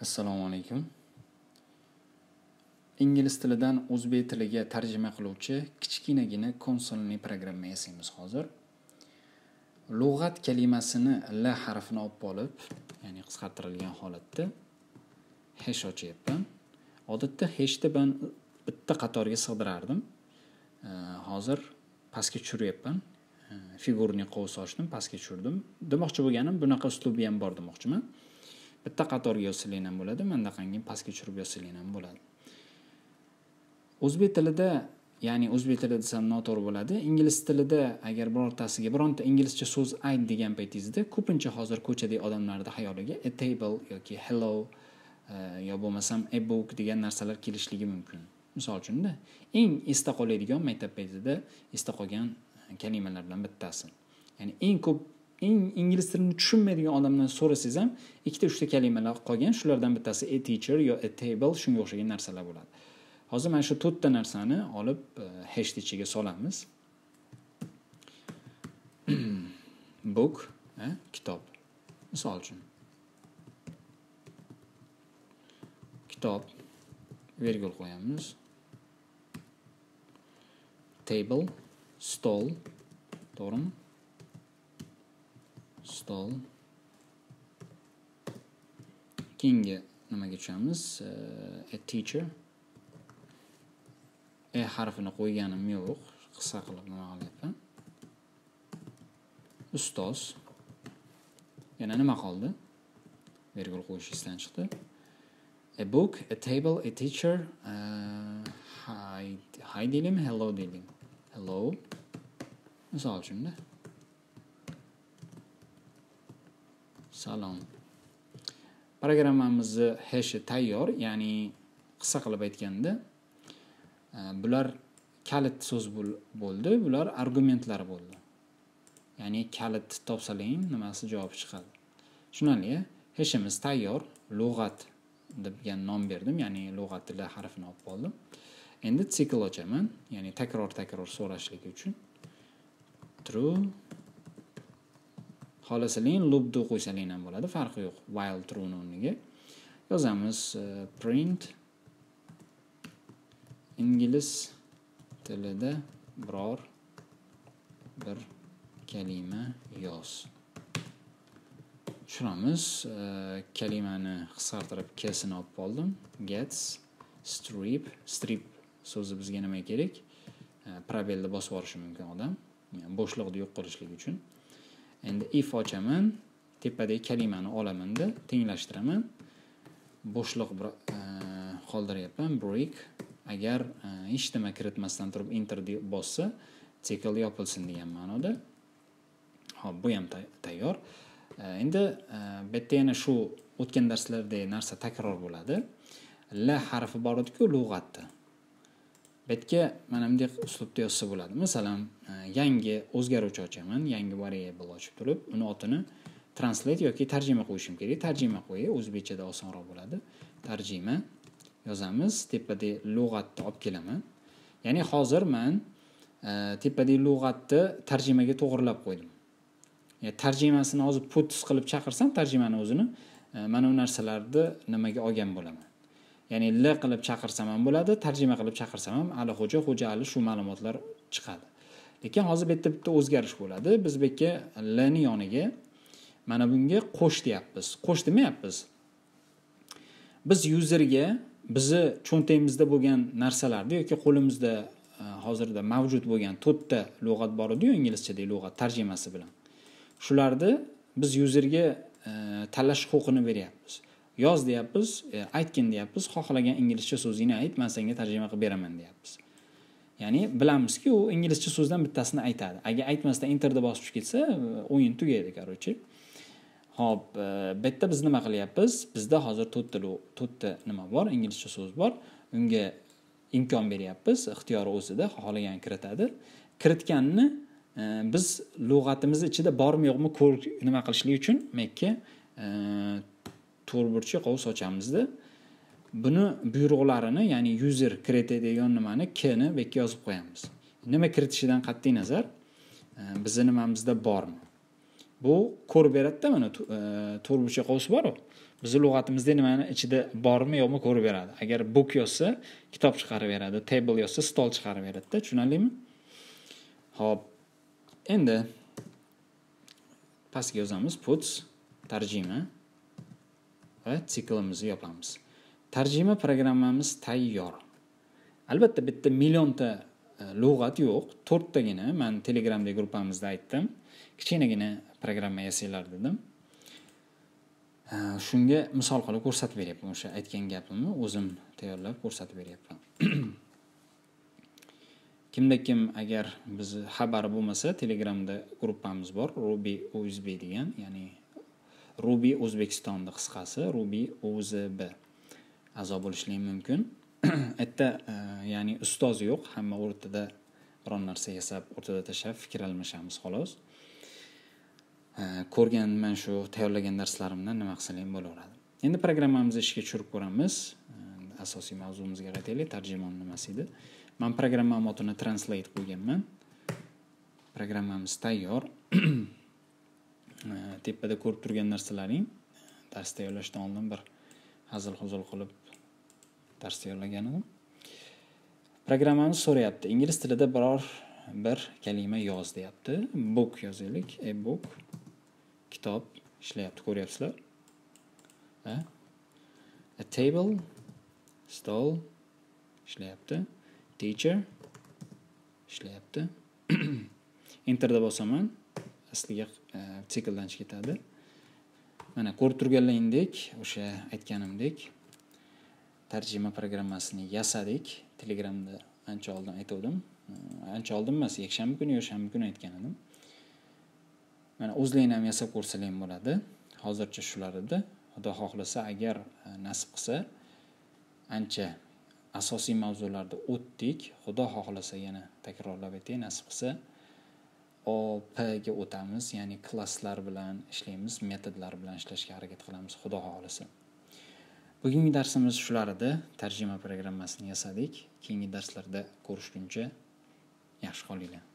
assalomu alaykum. Ingliz tilidan o'zbek tiliga tarjima qiluvchi kichkinagina konsolli programma yasaymiz hozir. Lug'at kalimasini l harfini olib olib ya'ni qisqartirilgan holatda hesh ochyapman. Odatda heshni man bitta qatorga sig'dirardim. Hozir pastga tushiryapman. Figurniy qovus ochdim pastga tushirdim. Demoqchi bo'lganim bunaqa uslubi ham bor demoqchiman. Bitta qatorga yozsanglar ham bo'ladi mandaqangi pastga tushirib yozsanglar ham bo'ladi. O'zbek tilida ya'ni o'zbek tilida desam noto'g'ri bo'ladi. Ingliz tilida agar birortasiga bironta inglizcha so'z ayt degan paytingizda ko'pincha hozir ko'chadagi odamlarni xayoliga a table yoki hello e, yo bo'lmasam a book degan narsalar kelishligi mumkin. Misol uchunda eng esda qoladigan maktab paytida esda qolgan kalimalardan bittasi. Ya'ni eng ko'p eng ingliz tilini tushunmaydigan odamdan so'rasangiz ham ikkita uchta kalimalar qolgan. Shulardan bittasi a teacher yo a table shunga o'xshagan narsalar bo'ladi. Hozir mana shu to'rtta narsani olib e, hash ichiga solamiz. Book kitob. Misol uchun. Kitob vergul qo'yamiz. Table stol to'g'rimi? Stol. Keyingi nimaga tushamiz? Eh, a teacher. E harfini qo'yganim yo'q. Qisqa qilib nima qilyapman ustoz. Yana nima qoldi? Vergul qo'yish esdan chiqdi. A book a table a teacher. Uh, hi, hi deylikmi hello deylik hello. Misol uchunda. Salom. Programmamizni heshi tayyor ya'ni qisqa qilib aytganda e, bular kalit so'z bo'ldi bular argumentlar bo'ldi. Ya'ni kalit topsalang nimasi javob chiqadi? Tushunarli heshimiz tayyor lug'at degan nom berdim ya'ni lug'at tili harfini olib qoldim. Endi sikl ochaman ya'ni takror takror so'rashlik uchun. True. Xohlasalar loopni qo'ysalar ham bo'ladi farqi yo'q. While true'ni o'rniga yozamiz e, print ingliz tilida biror bir kalima yoz. Tushiramiz e, kalimani qisqartirib kesini olib qoldim. Gets strip strip so'zi bizga nima kerak? E, Probelni bosib yuborishi mumkin odam. Bo'shliqni yo'q qilishlik uchun. Endi if ochaman tepadagi kalimani olamanda tenglashtiraman. Bo'shliq e, qoldiryapman break. Agar e, hech nima kiritmasdan turib enter bossa sikl yopilsin degan ma'noda. Hop bu ham tayyor. E, endi bu yerda yana shu o'tgan darslardagi narsa takror bo'ladi. L harfi bor ediku lug'atda. Betga mana bunday uslubda yozsa bo'ladi. Masalan e, yangi o'zgaruvchi ochaman yangi variable ochib turib uni otini translate yoki tarjima qo'yishim kerak. Tarjima qo'y o'zbekchada osonroq bo'ladi. Tarjima yozamiz tepada lug'atni olib kelaman. Ya'ni hozir man e, tepadagi lug'atni tarjimaga to'g'irlab qo'ydim. Tarjimasini hozir puts qilib chaqirsam tarjimani o'zini e, mana bu narsalarni nimaga olgan bo'laman. Ya'ni l qilib chaqirsam ham bo'ladi tarjima qilib chaqirsam ham alixo'ja xo'jaali shu ma'lumotlar chiqadi. Lekin hozir bu yerda bitta o'zgarish bo'ladi. Biz bu yerga lni yoniga mana bunga qo'sh deyapmiz. Qo'sh demayapmiz. Biz yuzerga bizni cho'ntagimizda bo'lgan narsalarni yoki qo'limizda e, hozirda mavjud bo'lgan to'rtta lug'at bor ediyu inglizchadagi lug'at tarjimasi bilan. Shularni biz yuzerga e, tanlash huquqini beryapmiz. Yoz deyapmiz e, aytgin deyapmiz xohlagan inglizcha so'zingni ayt man senga tarjima qilib beraman deyapmiz. Ya'ni bilamizki u inglizcha so'zdan bittasini aytadi. Agar aytmasdan enterni bosib tushib ketsa e, o'yin tugaydi короче ho'p e, bu yerda biz nima qilyapmiz? Bizda hozir to'rtta to'rtta nima bor inglizcha so'z bor. Unga imkon beryapmiz ixtiyori o'zida xohlagan kiritadi. Kiritganini e, biz lug'atimiz ichida bormi yo'qmi ko'r nima qilishlik uchun makka e, yerga to'rtburchak qovus ochamizda. Buni buyruqlarini ya'ni user kiritadigan nimani kni bu yerga yozib qo'yamiz. Nima kiritishidan qat'iy nazar? Bizni nimamizda bormi? Bu ko'rib beradida mana e, to'rtburchak qovus boru. Bizni lug'atimizda nimani ichida bormi yo'qmi ko'rib beradi. Agar book yozsa kitob chiqarib beradi table yozsa stol chiqarib beradida tushunarlimi? Ho'p. Endi pastga yozamiz puts tarjima. Va siklimizni yopamiz. Tarjima programmamiz tayyor. Albatta bitta millionta e, lug'at yo'q. To'rttagina man telegramdagi gruppamizda aytdim. Kichkinagina programma yasanglar dedim. E, shunga misol qilib ko'rsatib beryapman o'sha aytgan gapimni. O'zim tayyorlab ko'rsatib beryapman. Kimda kim agar bizni xabari bo'lmasa telegramda gruppamiz bor. Ruby ozb degan ya'ni ruby o'zbekistonni qisqasi ruby ozb a'zo bo'lishligi mumkin. Yerda e, ya'ni ustoz yo'q hamma o'rtada biron narsa yasab o'rtada tashlab fikr almashamiz xolos. E, ko'rgan man shu tayyorlagan darslarimdan nima qilsam ham bo'laveradi. Endi programmamizni ishga tushirib ko'ramiz. E, asosiy mavzumizga qaytaylik tarjimon nimasi edi? Man programma otini translate qilganman programmamiz tayyor. Э, tepada ko'rib turgan narsalaring dars tayyorlashdan oldin bir hazil huzul qilib dars tayyorlagan edim programmamiz so'rayapti. Ingliz tilida biror bir kalima yoz deyapti. Book yozaylik. E book kitob ishlayapti ko'ryapsizlar? A table stol ishlayapti. Teacher ishlayapti. Enterda bosaman. Asliga e, sikldan chiqib ketadi. Mana ko'rib turganlaringdek o'sha aytganimdek tarjima programmasini yasadik. Telegramda ancha oldin aytgandim e, ancha oldin emas yakshanba kuni yakshanba kuni aytgan edim. Mana o'zlaring ham yasab ko'rsalaring bo'ladi. Hozircha shular edi. Xudo xohlasa agar e, nasib qilsa ancha asosiy mavzularda o'tdik. Xudo xohlasa yana takrorlab aytay nasib qilsa opga o'tamiz ya'ni klasslar bilan ishlaymiz metodlar bilan ishlashga harakat qilamiz xudo xohlasa. Bugungi darsimiz shular edi tarjima programmasini yasadik. Keyingi darslarda ko'rishguncha yaxshi qolinglar.